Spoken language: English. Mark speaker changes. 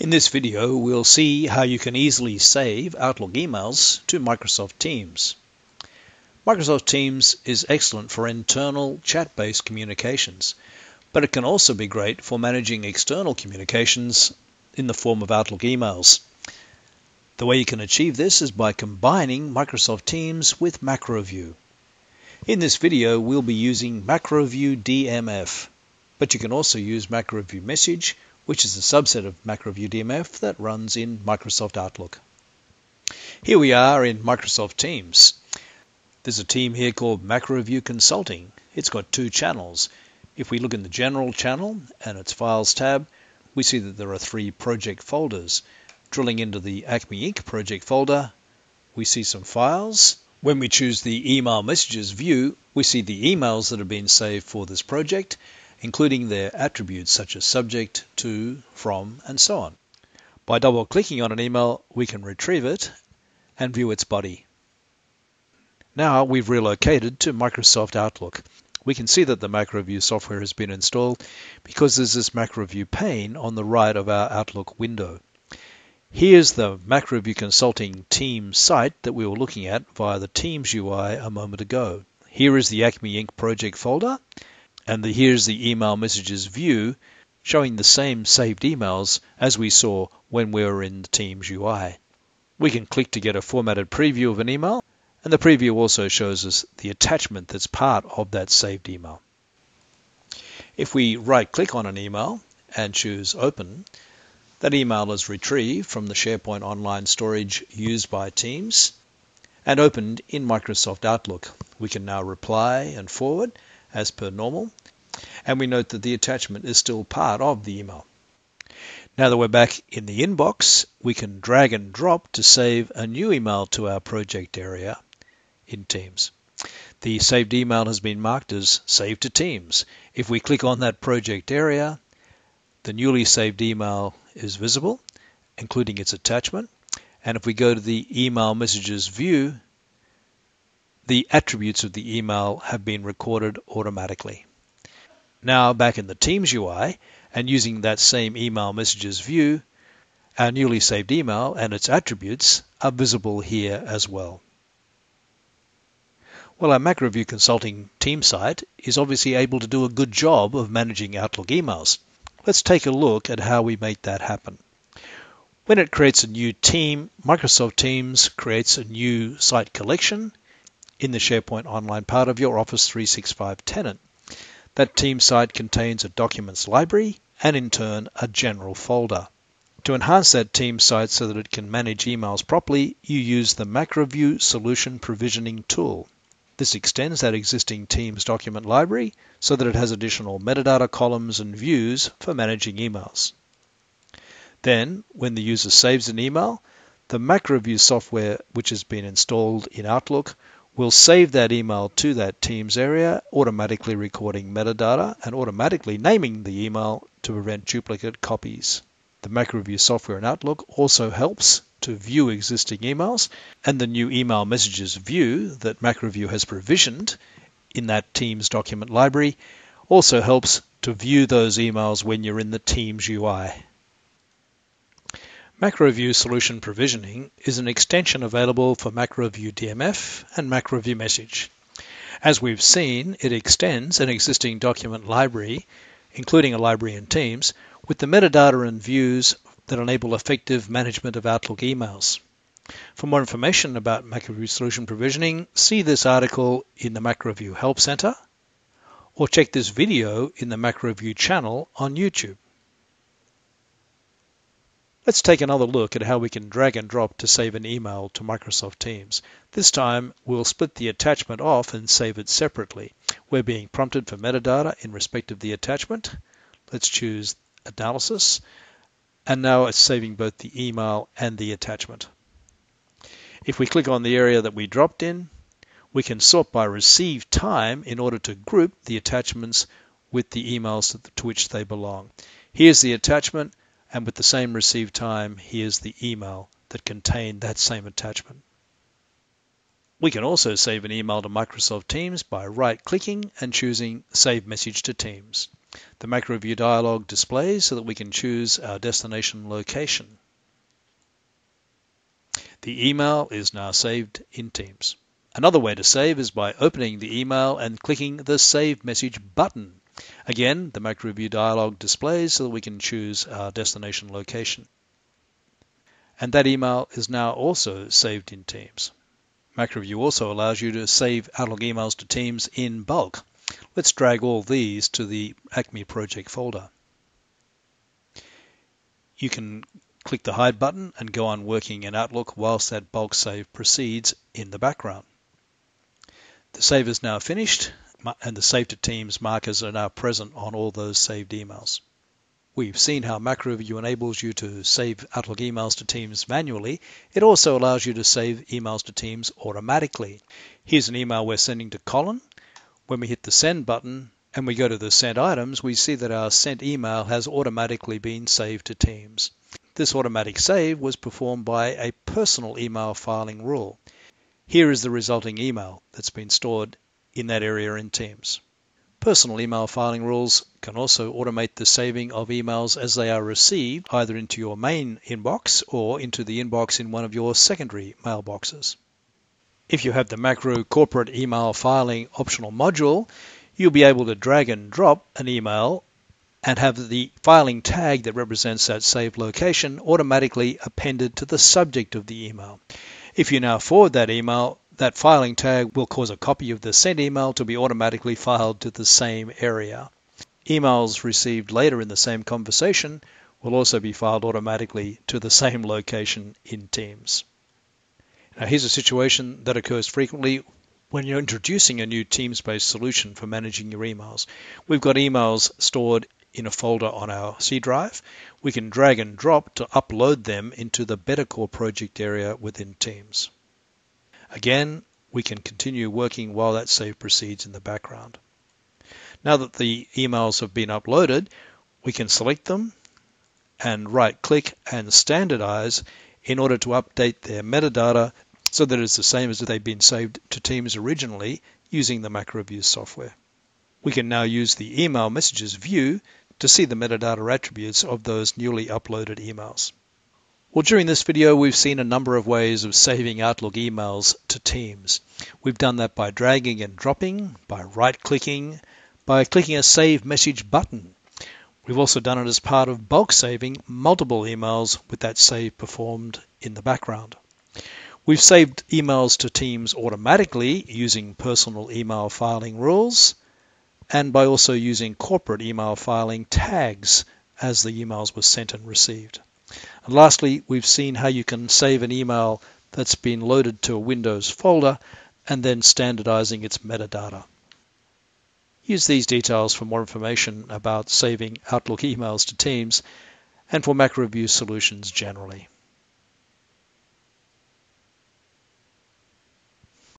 Speaker 1: In this video, we'll see how you can easily save Outlook emails to Microsoft Teams. Microsoft Teams is excellent for internal chat-based communications, but it can also be great for managing external communications in the form of Outlook emails. The way you can achieve this is by combining Microsoft Teams with MacroView. In this video, we'll be using MacroView DMF, but you can also use MacroView Message which is a subset of MacroView DMF that runs in Microsoft Outlook. Here we are in Microsoft Teams. There's a team here called MacroView Consulting. It's got two channels. If we look in the General channel and its Files tab, we see that there are three project folders. Drilling into the Acme Inc. project folder, we see some files. When we choose the Email Messages view, we see the emails that have been saved for this project including their attributes such as subject, to, from, and so on. By double clicking on an email, we can retrieve it and view its body. Now we've relocated to Microsoft Outlook. We can see that the MacroView software has been installed because there's this MacroView pane on the right of our Outlook window. Here's the MacroView Consulting Teams site that we were looking at via the Teams UI a moment ago. Here is the Acme Inc. project folder, and the, here's the email messages view showing the same saved emails as we saw when we were in the Teams UI. We can click to get a formatted preview of an email, and the preview also shows us the attachment that's part of that saved email. If we right click on an email and choose Open, that email is retrieved from the SharePoint Online storage used by Teams and opened in Microsoft Outlook. We can now reply and forward as per normal, and we note that the attachment is still part of the email. Now that we're back in the inbox, we can drag and drop to save a new email to our project area in Teams. The saved email has been marked as Save to Teams. If we click on that project area, the newly saved email is visible, including its attachment. And if we go to the email messages view, the attributes of the email have been recorded automatically. Now back in the Teams UI and using that same email messages view, our newly saved email and its attributes are visible here as well. Well, our MacroView Consulting team site is obviously able to do a good job of managing Outlook emails. Let's take a look at how we make that happen. When it creates a new team, Microsoft Teams creates a new site collection in the SharePoint Online part of your Office 365 tenant. That team site contains a documents library and in turn a general folder. To enhance that team site so that it can manage emails properly, you use the MacroView Solution Provisioning tool. This extends that existing Teams document library so that it has additional metadata columns and views for managing emails. Then, when the user saves an email, the MacroView software which has been installed in Outlook will save that email to that Teams area, automatically recording metadata and automatically naming the email to prevent duplicate copies. The MacroView software in Outlook also helps to view existing emails, and the new email messages view that MacroView has provisioned in that Teams document library also helps to view those emails when you're in the Teams UI. MacroView Solution Provisioning is an extension available for MacroView DMF and MacroView Message. As we've seen, it extends an existing document library, including a library in Teams, with the metadata and views that enable effective management of Outlook emails. For more information about MacroView Solution Provisioning, see this article in the MacroView Help Center or check this video in the MacroView channel on YouTube. Let's take another look at how we can drag and drop to save an email to Microsoft Teams. This time we'll split the attachment off and save it separately. We're being prompted for metadata in respect of the attachment. Let's choose Analysis. And now it's saving both the email and the attachment. If we click on the area that we dropped in, we can sort by received time in order to group the attachments with the emails to which they belong. Here's the attachment and with the same receive time, here's the email that contained that same attachment. We can also save an email to Microsoft Teams by right-clicking and choosing Save Message to Teams. The MacroView dialog displays so that we can choose our destination location. The email is now saved in Teams. Another way to save is by opening the email and clicking the Save Message button. Again, the MacroView dialog displays so that we can choose our destination location. And that email is now also saved in Teams. MacroView also allows you to save Outlook emails to Teams in bulk. Let's drag all these to the Acme project folder. You can click the hide button and go on working in Outlook whilst that bulk save proceeds in the background. The save is now finished and the Save to Teams markers are now present on all those saved emails. We've seen how MacroView enables you to save Outlook emails to Teams manually. It also allows you to save emails to Teams automatically. Here's an email we're sending to Colin. When we hit the send button and we go to the sent items, we see that our sent email has automatically been saved to Teams. This automatic save was performed by a personal email filing rule. Here is the resulting email that's been stored in that area in Teams. Personal email filing rules can also automate the saving of emails as they are received either into your main inbox or into the inbox in one of your secondary mailboxes. If you have the macro corporate email filing optional module, you'll be able to drag and drop an email and have the filing tag that represents that saved location automatically appended to the subject of the email. If you now forward that email, that filing tag will cause a copy of the sent email to be automatically filed to the same area. Emails received later in the same conversation will also be filed automatically to the same location in Teams. Now, here's a situation that occurs frequently when you're introducing a new Teams-based solution for managing your emails. We've got emails stored in a folder on our C drive. We can drag and drop to upload them into the Better Core project area within Teams. Again, we can continue working while that save proceeds in the background. Now that the emails have been uploaded, we can select them and right click and standardize in order to update their metadata so that it's the same as if they'd been saved to Teams originally using the MacroView software. We can now use the email messages view to see the metadata attributes of those newly uploaded emails. Well, during this video, we've seen a number of ways of saving Outlook emails to Teams. We've done that by dragging and dropping, by right-clicking, by clicking a Save Message button. We've also done it as part of bulk saving multiple emails with that save performed in the background. We've saved emails to Teams automatically using personal email filing rules and by also using corporate email filing tags as the emails were sent and received. And lastly, we've seen how you can save an email that's been loaded to a Windows folder and then standardizing its metadata. Use these details for more information about saving Outlook emails to Teams and for MacroView solutions generally.